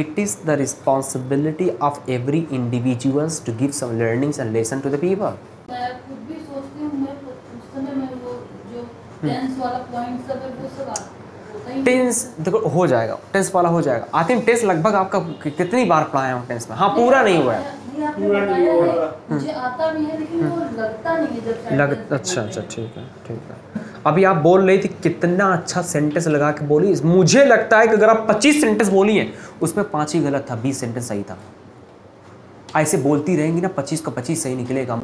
it is the responsibility of every individuals to give some learnings and lesson to the people. मैं खुद भी सोचती हूँ मैं उस समय में वो जो टेंस है ही। टेंस देखो हो जाएगा। टेंस वाला हो जाएगा। आई थिंक टेंस लगभग आपका कितनी बार पढ़ाया हूँ टेंस में? हाँ पूरा नहीं हुआ है। नहीं आपने बताया है मुझे आता भी है लेकिन वो लगता नहीं है जब लग अच्छा अच्छा ठीक है ठीक है। अभी आप बोल रही थी, कितना अच्छा सेंटेंस लगा के बोली। मुझे लगता है कि अगर आप 25 सेंटेंस बोली हैं, उसमें पाँच ही गलत था 20 सेंटेंस सही था। ऐसे बोलती रहेंगी ना 25 का 25 सही निकलेगा।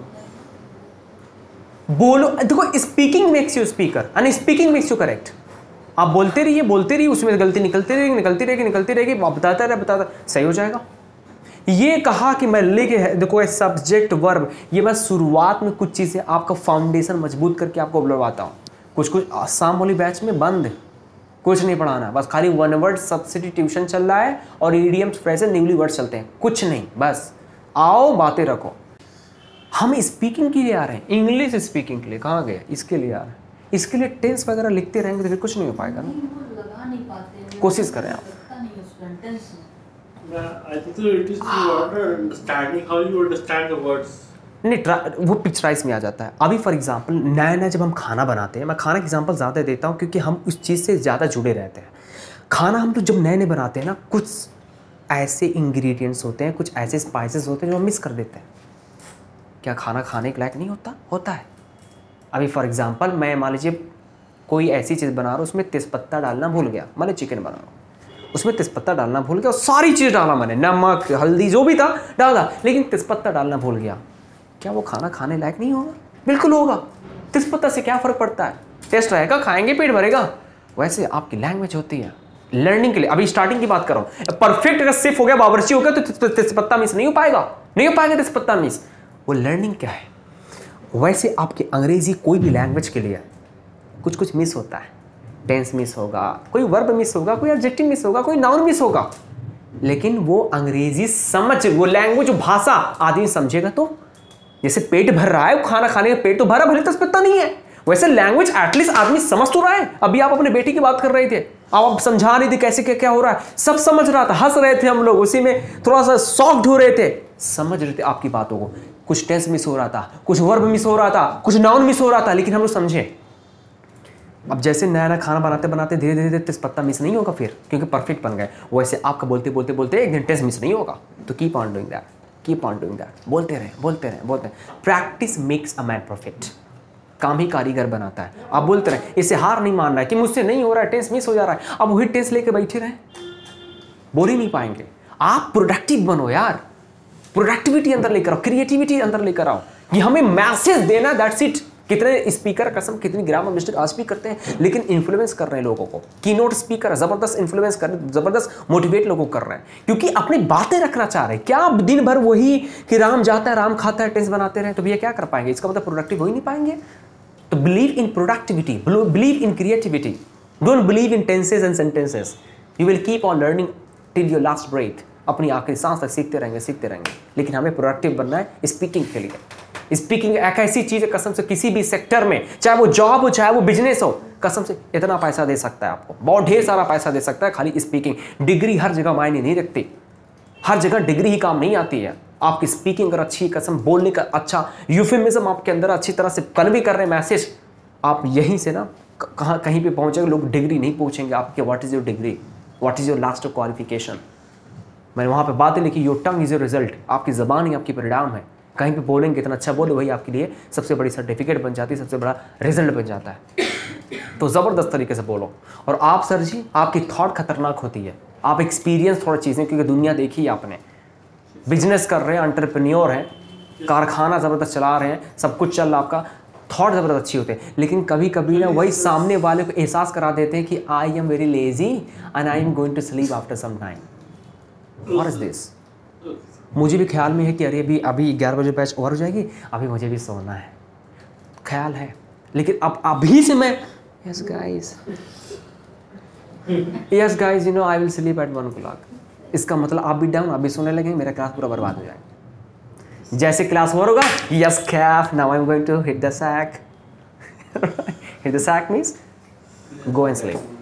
बोलो, देखो speaking makes you speaker and speaking makes you correct आप बोलते रहिए बोलते रहिए, उसमें गलती निकलती रहेगी निकलती रहेगी निकलती रहेगी, आप बताता रहे, बताता सही हो जाएगा। ये कहा कि मैं लेके देखो सब्जेक्ट वर्ब ये मैं शुरुआत में कुछ चीज़ें आपका फाउंडेशन मज़बूत करके आपको बुलवाता हूँ। कुछ कुछ आसाम वाली बैच में बंद। कुछ नहीं पढ़ाना बस खाली वन वर्ड सब्सिट्यूशन चल रहा है और ईडियम्स फ्रेजेस न्यूली वर्ड चलते हैं। कुछ नहीं बस। आओ बातें रखो। हम स्पीकिंग के लिए आ रहे हैं। इंग्लिश स्पीकिंग के लिए कहाँ गए? इसके लिए आ रहे हैं। इसके लिए टेंस वगैरह लिखते रहेंगे तो फिर कुछ नहीं हो पाएगा ना। कोशिश करें आप। Yeah, I think so it is your understanding how you understand the words. नहीं ट्रा- वो पिक्चराइज में आ जाता है। अभी फॉर एग्जांपल नया नया जब हम खाना बनाते हैं, मैं खाना का एग्जांपल ज़्यादा देता हूँ क्योंकि हम उस चीज़ से ज़्यादा जुड़े रहते हैं। खाना हम लोग जब नए नए बनाते हैं ना, कुछ ऐसे इंग्रेडिएंट्स होते हैं, कुछ ऐसे स्पाइसेस होते हैं जो हम मिस कर देते हैं। क्या खाना खाने के लायक नहीं होता? होता है। अभी फॉर एग्ज़ाम्पल मैं मान लीजिए कोई ऐसी चीज़ बना रहा हूँ, उसमें तेज़पत्ता डालना भूल गया। मैंने चिकन बना रहा हूँ। उसमें तेज़पत्ता डालना भूल गया और सारी चीज़ डाला मैंने। नमक, हल्दी, जो भी था, डाला। लेकिन तेज़पत्ता डालना भूल गया। क्या वो खाना खाने लायक नहीं होगा? बिल्कुल होगा। तेज़पत्ता से क्या फ़र्क पड़ता है? टेस्ट रहेगा, खाएँगे, पेट भरेगा। वैसे आपकी लैंग्वेज होती है। लर्निंग के लिए। अभी स्टार्टिंग की बात कर परफेक्ट अगर सिर्फ़ हो गया, बावर्ची हो गया तो तेज़पत्ता मिस नहीं हो पाएगा। नहीं हो पाएगा तेज़पत्ता मिस वो लर्निंग क्या है? वैसे आपकी अंग्रेज़ी कोई भी लैंग्वेज के लिए कुछ कुछ मिस होता है। टेंस मिस होगा, कोई वर्ब मिस होगा, कोई एडजेक्टिव मिस होगा, कोई नाउन मिस होगा। लेकिन वो अंग्रेज़ी समझ, वो लैंग्वेज भाषा आदमी समझेगा तो जैसे पेट भर रहा है, वो खाना खाने का पेट तो भरा भले तो पता नहीं है वैसे लैंग्वेज एटलीस्ट आदमी समझ तो रहा है। अभी आप अपने बेटी की बात कर रहे थे, आप समझा रही थी कैसे क्या क्या हो रहा है। सब समझ रहा था, हंस रहे थे हम लोग, उसी में थोड़ा सा सॉफ्ट हो रहे थे। समझ रहे थे आपकी बातों को। कुछ टेंस मिस हो रहा था, कुछ वर्ब मिस हो रहा था, कुछ नाउन मिस हो रहा था, लेकिन हम लोग समझे। अब जैसे नया नया खाना बनाते बनाते धीरे धीरे धीरे तेजपत्ता मिस नहीं होगा फिर, क्योंकि परफेक्ट बन गए। वैसे आपका बोलते बोलते बोलते एक दिन टेस्ट मिस नहीं होगा। तो keep on doing that keep on doing that बोलते रहे बोलते रहे बोलते रहे। Practice makes a man perfect काम ही कारीगर बनाता है। आप बोलते रहे, इसे हार नहीं मान रहा है कि मुझसे नहीं हो रहा है, टेस्ट मिस हो जा रहा है। अब वही टेस्ट लेके बैठे रहे। बोल ही नहीं पाएँगे। आप प्रोडक्टिव बनो यार। प्रोडक्टिविटी अंदर लेकर आओ क्रिएटिविटी अंदर लेकर आओ। ये हमें मैसेज देना दैट्स इट कितने स्पीकर कसम, कितनी ग्रामर मिस्टेक आज भी करते हैं, लेकिन इन्फ्लुएंस कर रहे हैं लोगों को। की नोट स्पीकर ज़बरदस्त इन्फ्लुएंस कर, ज़बरदस्त मोटिवेट लोगों को कर रहे हैं। क्योंकि अपनी बातें रखना चाह रहे हैं। क्या दिन भर वही कि राम जाता है, राम खाता है टेस्ट बनाते रहे तो भैया क्या कर पाएँगे? इसका मतलब प्रोडक्टिव हो ही नहीं पाएँगे। तो believe in productivity believe in creativity don't believe in tenses and sentences you will keep on learning till your last breath अपनी आखिरी सांस तक सीखते रहेंगे सीखते रहेंगे। लेकिन हमें प्रोडक्टिव बनना है स्पीकिंग के लिए। स्पीकिंग एक ऐसी चीज़ है, कसम से किसी भी सेक्टर में, चाहे वो जॉब हो, चाहे वो बिज़नेस हो, कसम से इतना पैसा दे सकता है आपको। बहुत ढेर सारा पैसा दे सकता है खाली स्पीकिंग डिग्री हर जगह मायने नहीं रखती। हर जगह डिग्री ही काम नहीं आती है। आपकी स्पीकिंग अगर अच्छी, कसम बोलने का अच्छा यूफिमिज्म आपके अंदर अच्छी तरह से कन्वे कर रहे मैसेज आप यहीं से ना कहाँ, कहीं पे पहुँचेंगे, लोग डिग्री नहीं पूछेंगे आपके what is your degree what is your last qualification मैंने वहाँ पे बातें लिखी your tongue is your result आपकी ज़बान ही आपकी परिणाम है। कहीं पे बोलेंगे इतना अच्छा बोले, वही आपके लिए सबसे बड़ी सर्टिफिकेट बन जाती है, सबसे बड़ा रिज़ल्ट बन जाता है। तो ज़बरदस्त तरीके से बोलो। और आप सर जी, आपकी थॉट खतरनाक होती है। आप एक्सपीरियंस थोड़ा चीज़ें, क्योंकि दुनिया देखी है आपने। बिज़नेस कर रहे हैं अंटरप्रेन्योर हैं, कारखाना ज़बरदस्त चला रहे हैं, सब कुछ चल रहा आपका थॉट ज़बरदस्त अच्छी होते हैं। लेकिन कभी कभी ना वही सामने वाले को एहसास करा देते हैं कि I am very lazy and I am going to sleep after some time और इज़ दिस मुझे भी ख्याल में है कि अरे अभी अभी ग्यारह बजे बैच ओवर हो जाएगी, अभी मुझे भी सोना है। ख्याल है। लेकिन अब, अभी से मैं yes guys yes guys you know I will sleep at one clock इसका मतलब आप भी डाउन आप भी सोने लगेंगे मेरा क्लास पूरा बर्बाद हो जाएगा। जैसे क्लास ओवर होगा yes Kaif now I am going to hit the sack hit the sack means go and sleep